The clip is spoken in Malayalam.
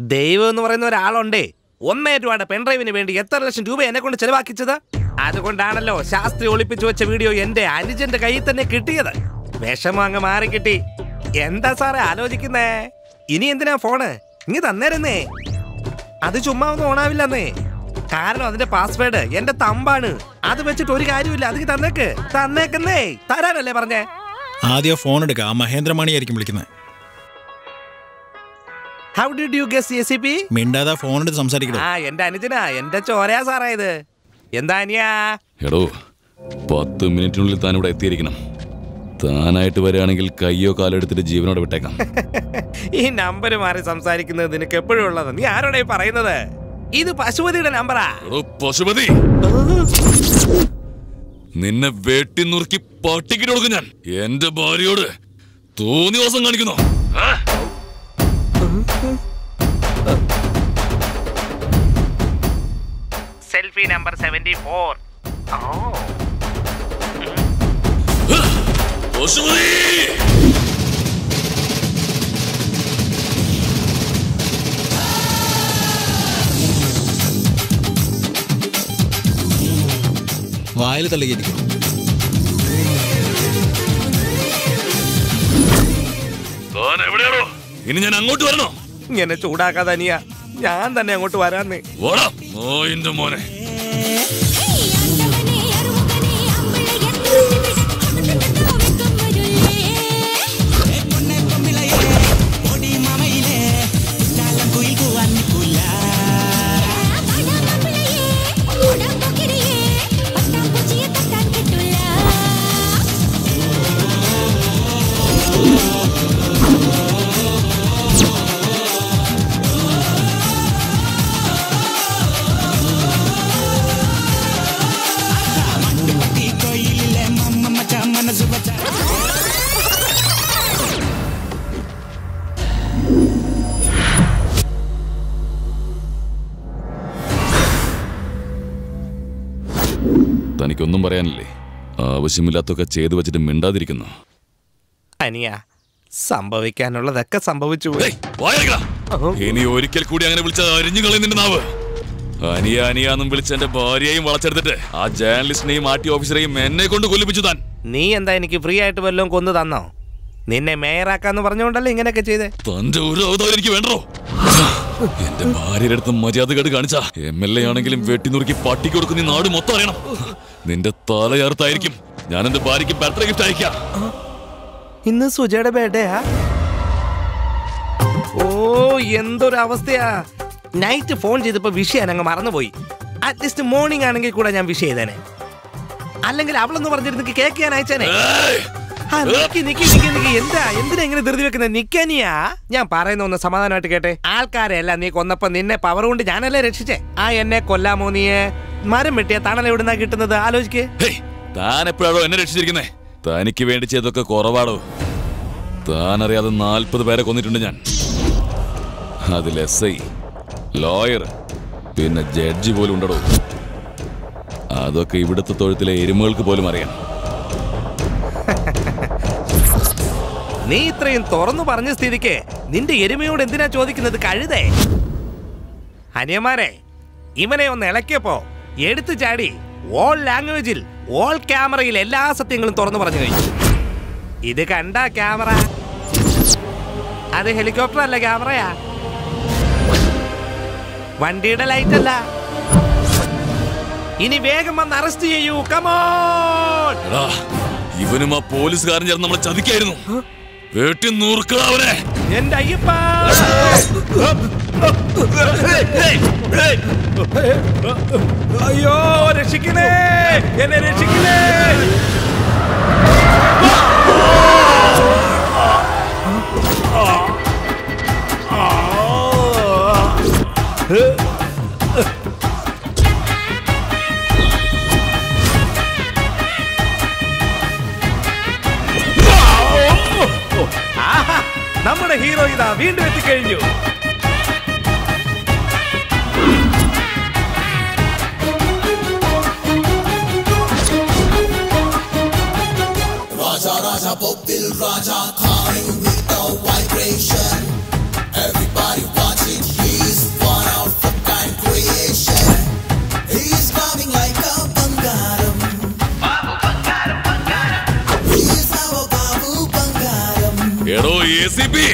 ദൈവം എന്ന് പറയുന്ന ഒരാളുണ്ടേ. ഒന്നേ രൂപയുടെ പെൺഡ്രൈവിന് വേണ്ടി എത്ര ലക്ഷം രൂപ എന്നെ കൊണ്ട് ചെലവാക്കിച്ചത്? അതുകൊണ്ടാണല്ലോ ശാസ്ത്രി ഒളിപ്പിച്ചു വെച്ച വീഡിയോ എന്റെ അനുജന്റെ കയ്യിൽ തന്നെ കിട്ടിയത്. വിഷമം അങ്ങ് മാറി കിട്ടി എന്താ സാറേ ആലോചിക്കുന്നേ? ഇനി എന്തിനാ ഫോണ് ഇനി തന്നേരുന്നേ. അത് ചുമ്മാ ഒന്നും ഓണാവില്ലെന്നേ. കാരണം അതിന്റെ പാസ്വേഡ് എന്റെ തമ്പാണ്. അത് വെച്ചിട്ട് ഒരു കാര്യമില്ല അത് തന്നേക്ക്. തന്നേക്കുന്നേ. തരാനല്ലേ പറഞ്ഞേ? ആദ്യം ഫോൺ എടുക്കാം. മഹേന്ദ്രമണിയായിരിക്കും വിളിക്കുന്നത് how did you guess A C P മിണ്ടാതെ ഫോൺ എടുത്ത് സംസാരിക്കണം ആ എന്റെ അനുജനാ എന്റെ ചോരയാ സാറേ ഇത്. എന്താ അനിയാ? എടോ പത്ത് മിനിറ്റിനുള്ളിൽ താൻ ഇവിടെ എത്തിയിരിക്കണം. താനായിട്ട് വരികയാണെങ്കിൽ കയ്യോ കാലോ എടുത്തിട്ട് ജീവനോടെ വിട്ടേക്കാം. ഈ നമ്പർ മാറി സംസാരിക്കുന്നത് നിനക്ക് എപ്പോഴും ഉള്ളത്. നീ ആരോടെ പറയുന്നത്? ഇത് പശുപതിയുടെ നമ്പറാ. പശുപതി. നിന്നെ വെട്ടി നുറുക്കി പട്ടിക്കിട്ട് കൊടുക്കും ഞാൻ. എന്റെ ഭാര്യയോട് തോന്നിവാസം ദിവസം കാണിക്കുന്നു. ആ? നമ്പർ സെവന്റി ഫോർ വായിൽ തള്ളിയിരിക്കും ഇനി ഞാൻ അങ്ങോട്ട് വരണോ? ഇങ്ങനെ ചൂടാക്കാതെ അനിയ ഞാൻ തന്നെ അങ്ങോട്ട് വരാന്ന്. വാടാ. yeah. തനിക്കൊന്നും പറയാനില്ലേ? ആവശ്യമില്ലാത്തൊക്കെ ചെയ്തു വെച്ചിട്ട് മിണ്ടാതിരിക്കുന്നു. അനിയ സംഭവിക്കാനുള്ളതൊക്കെ സംഭവിച്ചു. ഇനി ഒരിക്കൽ കൂടി അങ്ങനെ വിളിച്ച അരിഞ്ഞു കളയുന്നുണ്ട് നാവ്. അനിയ അനിയാന്നും വിളിച്ച എന്റെ ഭാര്യയെയും വളച്ചെടുത്തിട്ട് ആ ജേർണലിസ്റ്റിനെയും ആർ ടി ഓഫീസറെയും എന്നെ കൊണ്ട് കൊല്ലിപ്പിച്ചു താൻ. നീ എന്താ എനിക്ക് ഫ്രീ ആയിട്ട് വല്ലതും കൊന്നു തന്നോ? നിന്നെ മേയറാക്കാന്ന് പറഞ്ഞുകൊണ്ടല്ലേ ഇങ്ങനെയൊക്കെ ചെയ്തേ? തന്റെ ഒരു അവതാരം എനിക്ക് വേണ്ടോ എന്റെ ഭാര്യയുടെ അടുത്ത് മര്യാദ കേട് കാണിച്ച എം എൽ എ ആണെങ്കിലും വെട്ടി നുറുക്കി പട്ടിക്ക് കൊടുക്കുന്ന നാട് മൊത്തം അറിയണം. നിന്റെ തലയർത്തായിരിക്കും. ഞാൻ എന്റെ ഭാര്യയ്ക്ക് ബർത്ത്ഡേ ഗിഫ്റ്റ് അയക്കാം ഇന്ന് സുജയുടെ ബർത്ത്ഡേയാ ഓ എന്തൊരു അവസ്ഥയാ നൈറ്റ് ഫോൺ ചെയ്തപ്പോ വിഷയം അങ്ങ് മറന്നുപോയി. അറ്റ്ലീസ്റ്റ് മോർണിംഗ് ആണെങ്കിൽ കൂടെ ഞാൻ വിഷ് ചെയ്തേനെ. അല്ലെങ്കിൽ അവളെന്ന് പറഞ്ഞിരുന്നെങ്കിൽ കേക്ക് ഞാൻ അയച്ചേനെ. എന്താ? എന്തിനാ ഇങ്ങനെ ധൃതി വെക്കുന്നത്? നിക്കാനിയാ? ഞാൻ പറയുന്ന ഒന്ന് സമാധാനമായിട്ട് കേട്ടെ. ആൾക്കാരെയല്ല നീ കൊന്നപ്പോ നിന്നെ പവർ കൊണ്ട് ഞാനല്ലേ രക്ഷിച്ചേ? ആ എന്നെ കൊല്ലാമോ നീയെ മരം വെട്ടിയ തണൽ എവിടുന്നാ കിട്ടുന്നത്? ആലോചിക്കേ. താൻ എപ്പോഴാണോ എന്നെ രക്ഷിച്ചിരിക്കുന്നേ? തനിക്ക് വേണ്ടി ചെയ്തൊക്കെ കുറവാടോ? താൻ അറിയാതെ നാൽപ്പത് പേരെ കൊന്നിട്ടുണ്ട് ഞാൻ. അതിൽ എസ് ഐ ലോയർ പിന്നെ ജഡ്ജി പോലും ഉണ്ടടോ. അതൊക്കെ ഇവിടുത്തെ തൊഴുത്തിലെ എരുമകൾക്ക് പോലും അറിയാം നീ ഇത്രയും തുറന്നു പറഞ്ഞ സ്ഥിതിക്ക് നിന്റെ എരുമയോട് എന്തിനാ ചോദിക്കുന്നത് കഴുതേ? അനിയന്മാരെ ഇവനെ ഒന്ന് ഇളക്കിയപ്പോ എടുത്തു ചാടി ഓൾ ലാംഗ്വേജിൽ ഓൾ ക്യാമറയിൽ എല്ലാ സത്യങ്ങളും തുറന്നു പറഞ്ഞു കഴിഞ്ഞു. ഇത് കണ്ട ക്യാമറ? അത് ഹെലികോപ്റ്റർ അല്ല ക്യാമറയാ. വണ്ടിയുടെ ലൈറ്റ് അല്ല. ഇനി വേഗം വന്ന് അറസ്റ്റ് ചെയ്യൂ. കമോൺ ഇവനും ആ പോലീസുകാരൻ ചേർന്ന് നമ്മളെ ചതിക്കായിരുന്നു. വേട്ടി നൂർക്കാവനെ എന്റെ അയ്യപ്പ. അയ്യോ രക്ഷിക്കണേ എന്നെ രക്ഷിക്കണേ നമ്മുടെ ഹീറോ ഇതാ വീണ്ടും എത്തിക്കഴിഞ്ഞു. എടോ എ സി പി